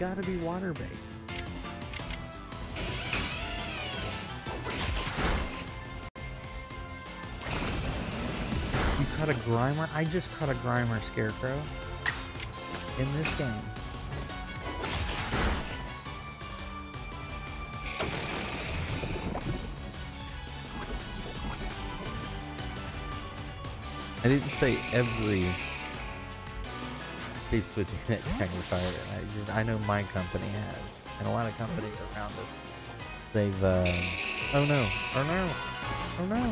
gotta be water based. You caught a Grimer? I just caught a Grimer Scarecrow in this game. I didn't say every piece switch unit can fire. I just I know my company has, and a lot of companies around us. They've uh, oh no, oh no, oh no!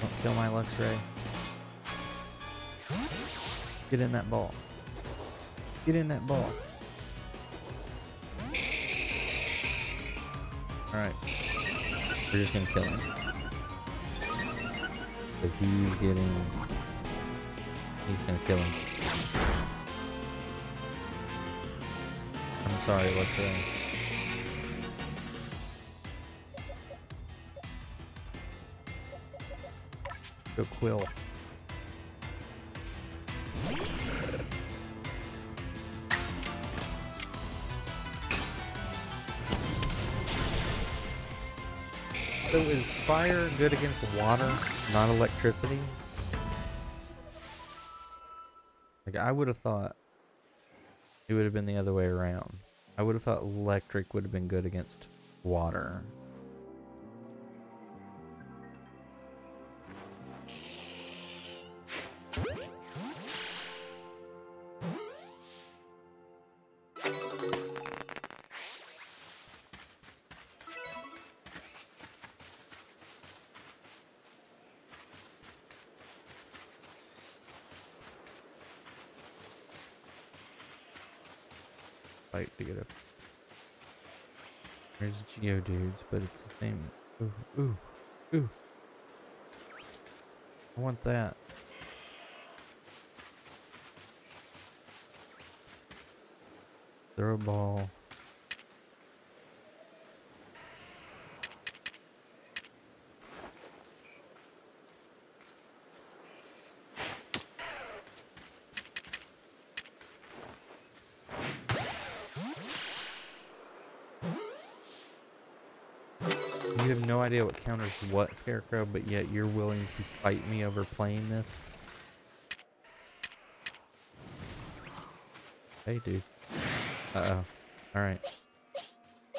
Don't kill my Luxray. Get in that ball. Get in that ball. Alright. We're just gonna kill him. Because he's getting... He's gonna kill him. I'm sorry, what's that? Go Quill. So is fire good against water, not electricity? Like I would have thought it would have been the other way around. I would have thought electric would have been good against water. Fight to get up. There's Geodudes, but it's the same. Ooh, ooh, ooh. I want that. Throw a ball. You have no idea what counters what, Scarecrow, but yet you're willing to fight me over playing this? Hey, dude. Uh-oh. Alright.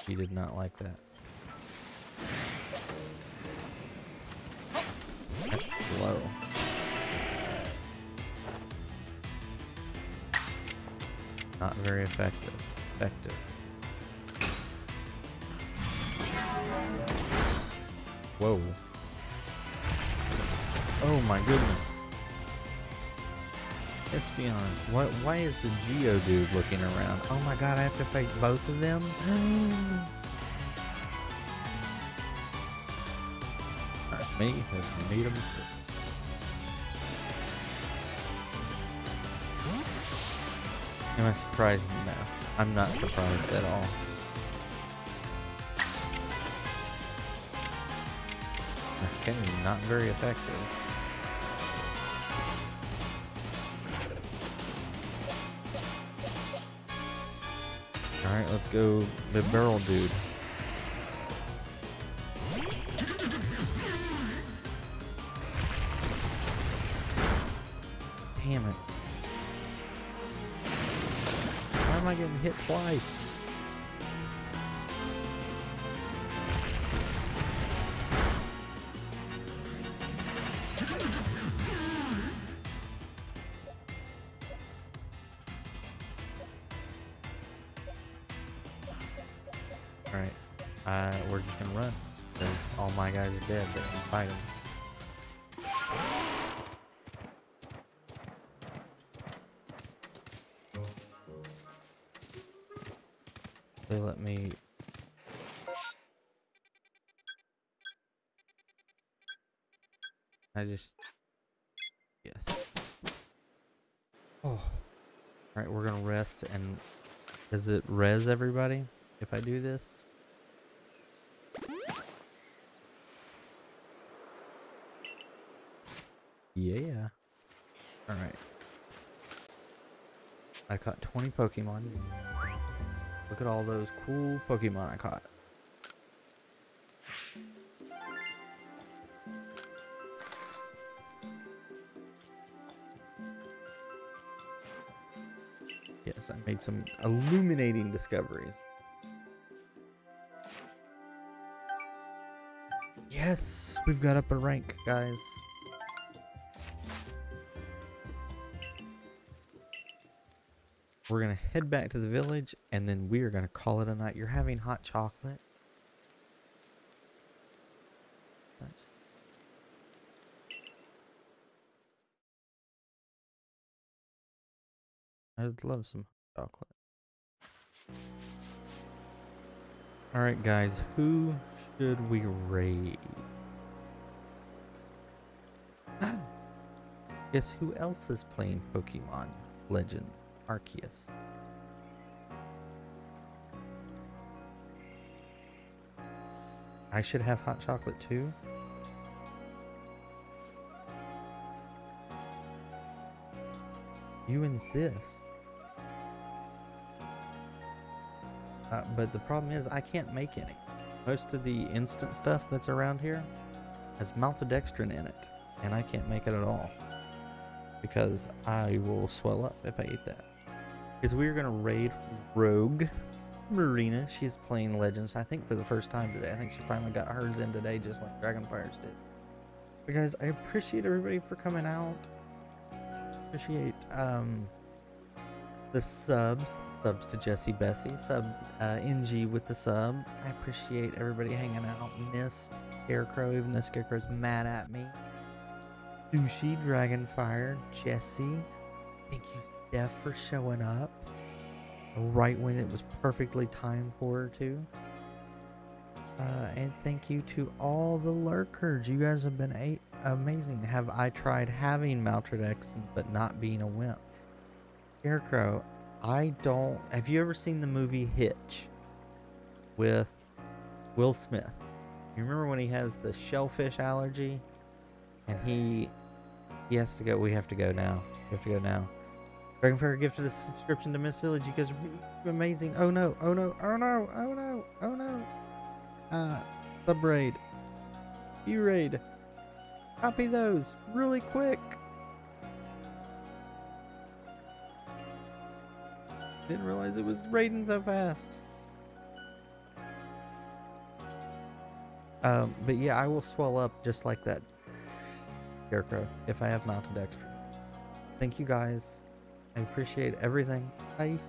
He did not like that. That's slow. Not very effective. Effective. Whoa. Oh my goodness. Espeon, what, why is the Geodude looking around? Oh my god, I have to fight both of them? Me, let's meet them. Am I surprised? No. I'm not surprised at all. Okay, not very effective. Alright, let's go the barrel dude. Damn it. Why am I getting hit twice? Alright. Uh, we're just gonna run. Because all my guys are dead, but I'm fighting. They let me... I just... Yes. Oh. Alright, we're gonna rest and... Does it res everybody if I do this? Yeah. Alright. I caught 20 Pokemon. Look at all those cool Pokemon I caught. Yes, I made some illuminating discoveries. Yes, we've got up a rank, guys. We're gonna head back to the village and then we are gonna call it a night. You're having hot chocolate. I'd love some chocolate. Alright guys, who should we raid? Guess who else is playing Pokemon Legends? Arceus. I should have hot chocolate too. You insist. Uh, but the problem is I can't make any. Most of the instant stuff that's around here has maltodextrin in it, and I can't make it at all because I will swell up if I eat that. Because we are gonna raid Rogue Marina. She's playing Legends, I think, for the first time today. I think she finally got hers in today, just like Dragonfires did. But guys, I appreciate everybody for coming out. Appreciate um the subs subs to Jesse Bessie, sub uh, NG with the sub. I appreciate everybody hanging out. Missed Scarecrow, even though Scarecrow's mad at me. Sushi, Dragonfire, Jesse. Thank you, Steph, for showing up. Right when it was perfectly timed for her to. Uh, and thank you to all the lurkers. You guys have been amazing. Have I tried having Maltodextrin but not being a wimp? Scarecrow, I don't. Have you ever seen the movie Hitch with Will Smith? You remember when he has the shellfish allergy and he he has to go. We have to go now. We have to go now. Dragonfire gifted a subscription to Miss Village. You guys are amazing. Oh no! Oh no! Oh no! Oh no! Oh no! Uh, sub raid. You raid. Copy those really quick. Didn't realize it was raiding so fast. Um, but yeah, I will swell up just like that Scarecrow if I have Maltodextrin. Thank you guys. I appreciate everything. Bye.